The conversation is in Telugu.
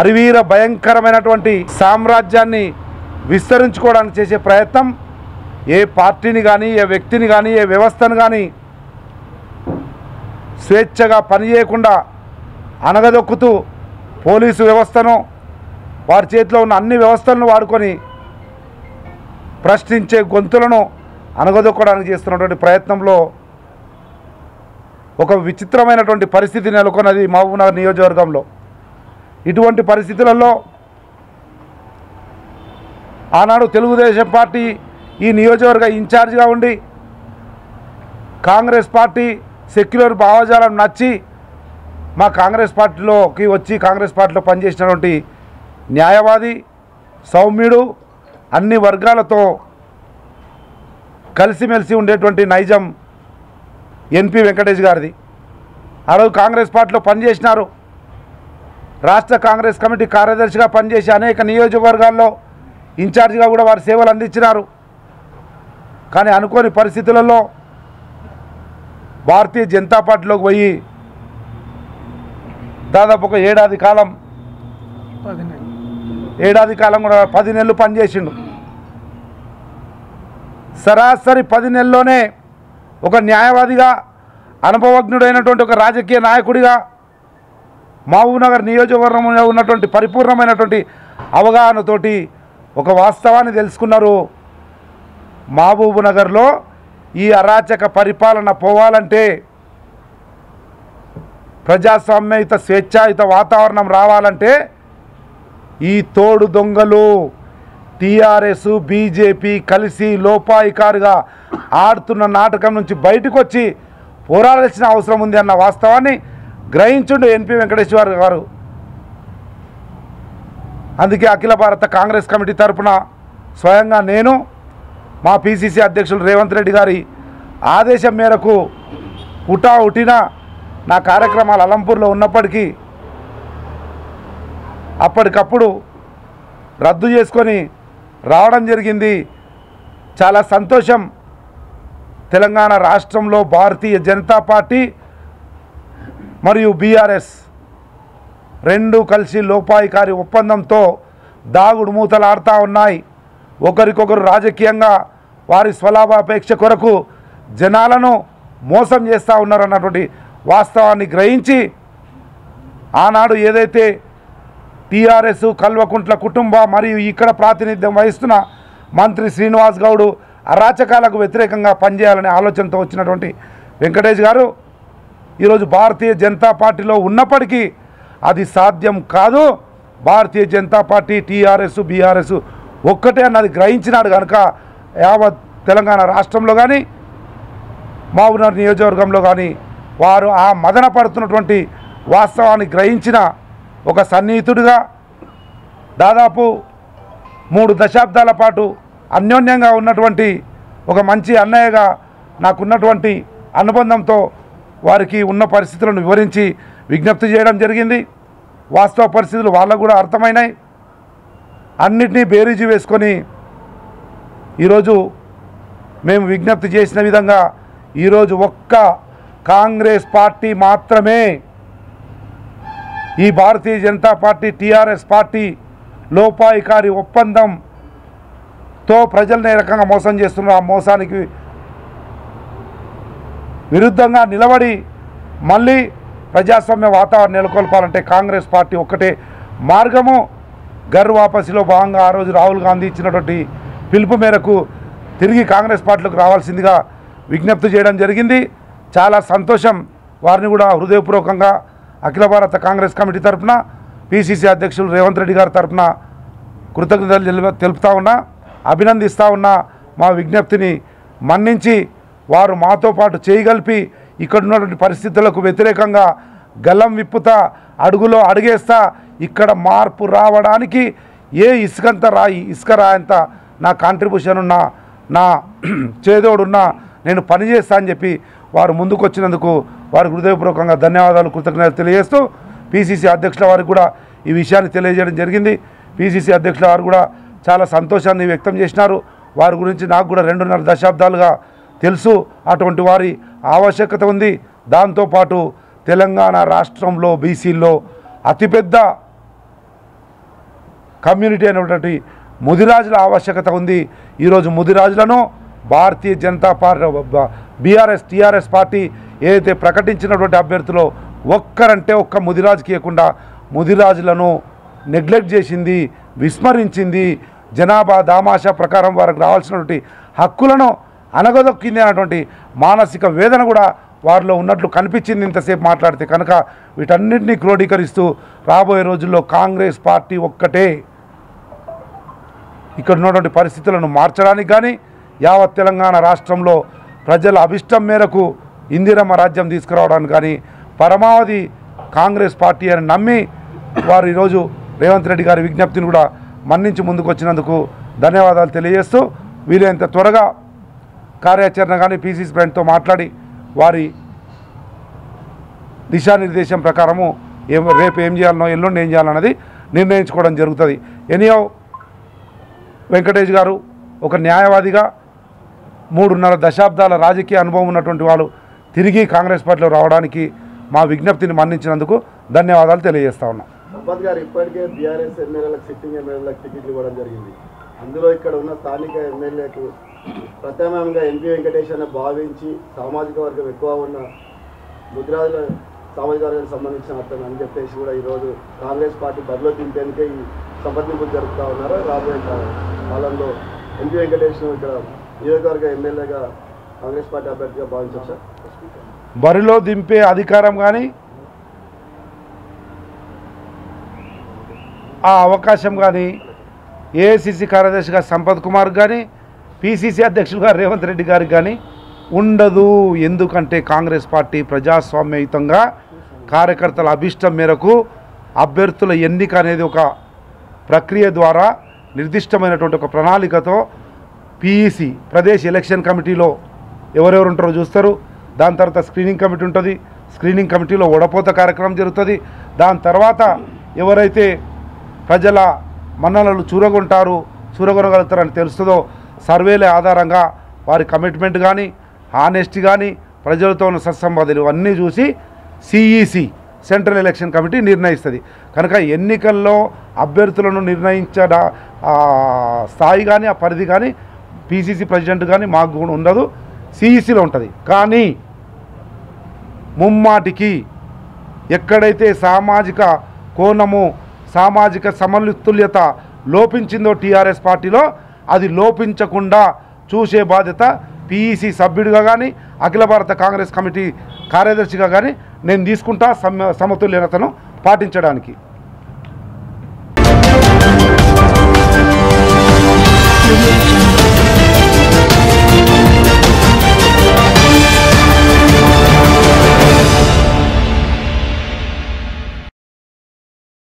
అరివీర భయంకరమైనటువంటి సామ్రాజ్యాన్ని విస్తరించుకోవడానికి చేసే ప్రయత్నం ఏ పార్టీని కానీ ఏ వ్యక్తిని కానీ ఏ వ్యవస్థను కానీ స్వేచ్ఛగా పనిచేయకుండా అనగదొక్కుతూ పోలీసు వ్యవస్థను వారి చేతిలో ఉన్న అన్ని వ్యవస్థలను వాడుకొని ప్రశ్నించే గొంతులను అనగదొక్కడానికి చేస్తున్నటువంటి ప్రయత్నంలో ఒక విచిత్రమైనటువంటి పరిస్థితి నెలకొన్నది మహబూబ్నగర్ నియోజకవర్గంలో. ఇటువంటి పరిస్థితులలో ఆనాడు తెలుగుదేశం పార్టీ ఈ నియోజకవర్గ ఇన్ఛార్జిగా ఉండి కాంగ్రెస్ పార్టీ సెక్యులర్ భావజాలం నచ్చి మా కాంగ్రెస్ పార్టీలోకి వచ్చి కాంగ్రెస్ పార్టీలో పనిచేసినటువంటి న్యాయవాది సౌమ్యుడు అన్ని వర్గాలతో కలిసిమెలిసి ఉండేటువంటి నైజం ఎన్పి వెంకటేష్ గారిది. ఆ రోజు కాంగ్రెస్ పార్టీలో పనిచేసినారు. రాష్ట్ర కాంగ్రెస్ కమిటీ కార్యదర్శిగా పనిచేసి అనేక నియోజకవర్గాల్లో ఇన్ఛార్జిగా కూడా వారి సేవలు అందించినారు. కానీ అనుకోని పరిస్థితులలో భారతీయ జనతా పార్టీలోకి పోయి దాదాపు ఒక ఏడాది కాలం ఏడాది కాలం కూడా పది నెలలు పనిచేసిండు. సరాసరి పది నెలల్లోనే ఒక న్యాయవాదిగా అనుభవజ్ఞుడైనటువంటి ఒక రాజకీయ నాయకుడిగా మహబూబ్నగర్ నియోజకవర్గంలో ఉన్నటువంటి పరిపూర్ణమైనటువంటి అవగాహనతోటి ఒక వాస్తవాన్ని తెలుసుకున్నారు. మహబూబ్నగర్లో ఈ అరాచక పరిపాలన పోవాలంటే ప్రజాస్వామ్యయుత స్వేచ్ఛాయుత వాతావరణం రావాలంటే ఈ తోడు దొంగలు టీఆర్ఎస్ బీజేపీ కలిసి లోపాయికారుగా ఆడుతున్న నాటకం నుంచి బయటకు వచ్చి పోరాడాల్సిన అవసరం ఉంది అన్న వాస్తవాన్ని గ్రహించుండు ఎన్పి వెంకటేశ్వర గారు. అందుకే అఖిల భారత కాంగ్రెస్ కమిటీ తరపున స్వయంగా నేను మా పిసిసి అధ్యక్షులు రేవంత్ రెడ్డి గారి ఆదేశం మేరకు ఉటా ఉటిన నా కార్యక్రమాలు అలంపూర్లో ఉన్నప్పటికీ అప్పటికప్పుడు రద్దు చేసుకొని రావడం జరిగింది. చాలా సంతోషం. తెలంగాణ రాష్ట్రంలో భారతీయ జనతా పార్టీ మరియు బీఆర్ఎస్ రెండు కలిసి లోపాయికారి ఒప్పందంతో దాగుడు మూతలాడుతూ ఉన్నాయి. ఒకరికొకరు రాజకీయంగా వారి స్వలాభాపేక్ష కొరకు జనాలను మోసం చేస్తూ ఉన్నారన్నటువంటి వాస్తవాన్ని గ్రహించి ఆనాడు ఏదైతే టీఆర్ఎస్ కల్వకుంట్ల కుటుంబ మరియు ఇక్కడ ప్రాతినిధ్యం వహిస్తున్న మంత్రి శ్రీనివాస్ గౌడ్ అరాచకాలకు వ్యతిరేకంగా పనిచేయాలనే ఆలోచనతో వచ్చినటువంటి వెంకటేష్ గారు ఈరోజు భారతీయ జనతా పార్టీలో ఉన్నప్పటికీ అది సాధ్యం కాదు. Bharatiya Janata party TRS BRS ఒక్కటే అన్నది గ్రహించినాడు కనుక యావత్ తెలంగాణ రాష్ట్రంలో కానీ మహబూబ్నగర్ నియోజకవర్గంలో కానీ వారు ఆ మదన పడుతున్నటువంటి వాస్తవాన్ని గ్రహించిన ఒక సన్నిహితుడిగా దాదాపు మూడు దశాబ్దాల పాటు అన్యోన్యంగా ఉన్నటువంటి ఒక మంచి అన్నయ్యగా నాకున్నటువంటి అనుబంధంతో వారికి ఉన్న పరిస్థితులను వివరించి విజ్ఞప్తి చేయడం జరిగింది. వాస్తవ పరిస్థితులు వాళ్ళకు కూడా అర్థమైనాయి. అన్నిటినీ బేరీజు వేసుకొని ఈరోజు మేము విజ్ఞప్తి చేసిన విధంగా ఈరోజు ఒక్క కాంగ్రెస్ పార్టీ మాత్రమే ఈ Bharatiya Janata party TRS party లోపాయికారి ఒప్పందంతో ప్రజల్ని ఏ రకంగా మోసం చేస్తున్నారు ఆ మోసానికి విరుద్ధంగా నిలబడి మళ్ళీ ప్రజాస్వామ్య వాతావరణం నెలకొల్పాలంటే కాంగ్రెస్ పార్టీ ఒక్కటే మార్గము. గర్ వాపసిలో భాగంగా ఆ రోజు రాహుల్ గాంధీ ఇచ్చినటువంటి పిలుపు మేరకు తిరిగి కాంగ్రెస్ పార్టీలోకి రావాల్సిందిగా విజ్ఞప్తి చేయడం జరిగింది. చాలా సంతోషం. వారిని కూడా హృదయపూర్వకంగా అఖిల భారత కాంగ్రెస్ కమిటీ తరఫున పిసిసి అధ్యక్షులు రేవంత్ రెడ్డి గారి తరఫున కృతజ్ఞతలు తెలుపుతా ఉన్నా అభినందిస్తూ ఉన్నా మా విజ్ఞప్తిని మన్నించి వారు మాతో పాటు చేయగలిపి ఇక్కడ ఉన్నటువంటి పరిస్థితులకు వ్యతిరేకంగా గల్లం విప్పుతా అడుగులో అడుగేస్తా ఇక్కడ మార్పు రావడానికి ఏ ఇసుకంత రాయి ఇసుక రాయంత నా కాంట్రిబ్యూషన్ ఉన్నా నా చేదోడున్నా నేను పనిచేస్తా అని చెప్పి వారు ముందుకు వచ్చినందుకు వారికి హృదయపూర్వకంగా ధన్యవాదాలు కృతజ్ఞతలు తెలియజేస్తూ పిసిసి అధ్యక్షుల వారికి కూడా ఈ విషయాన్ని తెలియజేయడం జరిగింది. పిసిసి అధ్యక్షుల వారు కూడా చాలా సంతోషాన్ని వ్యక్తం చేసినారు. వారి గురించి నాకు కూడా రెండున్నర దశాబ్దాలుగా తెలుసు. అటువంటి వారి ఆవశ్యకత ఉంది. దాంతోపాటు తెలంగాణ రాష్ట్రంలో బీసీల్లో అతిపెద్ద కమ్యూనిటీ అనేటువంటి ముదిరాజుల ఆవశ్యకత ఉంది. ఈరోజు ముదిరాజులను Bharatiya Janata party BRS TRS party ఏదైతే ప్రకటించినటువంటి అభ్యర్థులో ఒక్కరంటే ఒక్క ముదిరాజుకి ఇవ్వకుండా ముదిరాజులను నెగ్లెక్ట్ చేసింది విస్మరించింది జనాభా దామాషా ప్రకారం వారికి రావాల్సినటువంటి హక్కులను అనగదొక్కింది అనేటువంటి మానసిక వేదన కూడా వారిలో ఉన్నట్లు కనిపించింది ఇంతసేపు మాట్లాడితే కనుక వీటన్నిటినీ క్రోడీకరిస్తూ రాబోయే రోజుల్లో కాంగ్రెస్ పార్టీ ఒక్కటే ఇక్కడ ఉన్నటువంటి పరిస్థితులను మార్చడానికి కానీ యావత్ తెలంగాణ రాష్ట్రంలో ప్రజల అభిష్టం మేరకు ఇందిరమ్మ రాజ్యం తీసుకురావడానికి కానీ పరమావధి కాంగ్రెస్ పార్టీ అని నమ్మి వారు ఈరోజు రేవంత్ రెడ్డి గారి విజ్ఞప్తిని కూడా మన్నించి ముందుకు వచ్చినందుకు ధన్యవాదాలు తెలియజేస్తూ వీలైనంత త్వరగా కార్యాచరణ కానీ పీసీసీ ఫ్రెండ్తో మాట్లాడి వారి దిశానిర్దేశం ప్రకారము ఏం రేపు ఏం చేయాలనో ఎల్లుండి ఏం చేయాలన్నది నిర్ణయించుకోవడం జరుగుతుంది. ఎనియో వెంకటేష్ గారు ఒక న్యాయవాదిగా మూడున్నర దశాబ్దాల రాజకీయ అనుభవం ఉన్నటువంటి వాళ్ళు తిరిగి కాంగ్రెస్ పార్టీలో రావడానికి మా విజ్ఞప్తిని మన్నించినందుకు ధన్యవాదాలు తెలియజేస్తా ఉన్నాం. గారు ఇప్పటికే బీఆర్ఎస్ ఎమ్మెల్యేలకు సిట్టింగ్ ఎమ్మెల్యేలకు టికెట్లు ఇవ్వడం జరిగింది. అందులో ఇక్కడ ఉన్న స్థానిక ఎమ్మెల్యేకు ప్రత్యామ్నాయంగా ఎంపీ వెంకటేష్ భావించి సామాజిక వర్గం ఎక్కువ ఉన్న ముద్రాజుల సామాజిక వర్గానికి సంబంధించిన అతను అని చెప్పేసి కూడా ఈరోజు కాంగ్రెస్ పార్టీ బరిలో దింపేందుకే ఈ సంప్రదింపులు జరుపుతా ఉన్నారు. రాబోయే కాలంలో ఎంపీ వెంకటేష్ను ఇక్కడ నియోజకవర్గ ఎమ్మెల్యేగా కాంగ్రెస్ పార్టీ అభ్యర్థిగా భావించవచ్చు బరిలో దింపే అధికారం కానీ ఆ అవకాశం కానీ ఏఐసిసి కార్యదర్శిగా సంపత్ కుమార్ కానీ పిసిసి అధ్యక్షులుగా రేవంత్ రెడ్డి గారికి కానీ ఉండదు. ఎందుకంటే కాంగ్రెస్ పార్టీ ప్రజాస్వామ్యయుతంగా కార్యకర్తల అభిష్టం మేరకు అభ్యర్థుల ఎన్నిక అనేది ఒక ప్రక్రియ ద్వారా నిర్దిష్టమైనటువంటి ఒక ప్రణాళికతో పిఈసి ప్రదేశ్ ఎలక్షన్ కమిటీలో ఎవరెవరు ఉంటారో చూస్తారు. దాని తర్వాత స్క్రీనింగ్ కమిటీ ఉంటుంది. స్క్రీనింగ్ కమిటీలో ఓడపోత కార్యక్రమం జరుగుతుంది. దాని తర్వాత ఎవరైతే ప్రజల మన్ననలు చూరగొంటారు చూరగొనగలుగుతారని తెలుస్తుందో సర్వేల ఆధారంగా వారి కమిట్మెంట్ కానీ హానెస్టీ కానీ ప్రజలతో ఉన్న సత్సంబాధలు అన్నీ చూసి సిఈసి సెంట్రల్ ఎలక్షన్ కమిటీ నిర్ణయిస్తుంది. కనుక ఎన్నికల్లో అభ్యర్థులను నిర్ణయించడ స్థాయి కానీ ఆ పరిధి కానీ పీసీసీ ప్రెసిడెంట్ కానీ మాకు కూడా ఉండదు. సిఈసిలో ఉంటుంది. కానీ ముమ్మాటికి ఎక్కడైతే సామాజిక కోణము సామాజిక సమతుల్యత లోపించిందో టీఆర్ఎస్ పార్టీలో అది లోపించకుండా చూసే బాధ్యత పీఈసీ సభ్యుడిగా కానీ అఖిల భారత కాంగ్రెస్ కమిటీ కార్యదర్శిగా కానీ నేను తీసుకుంటా సమ సమతుల్యతను పాటించడానికి.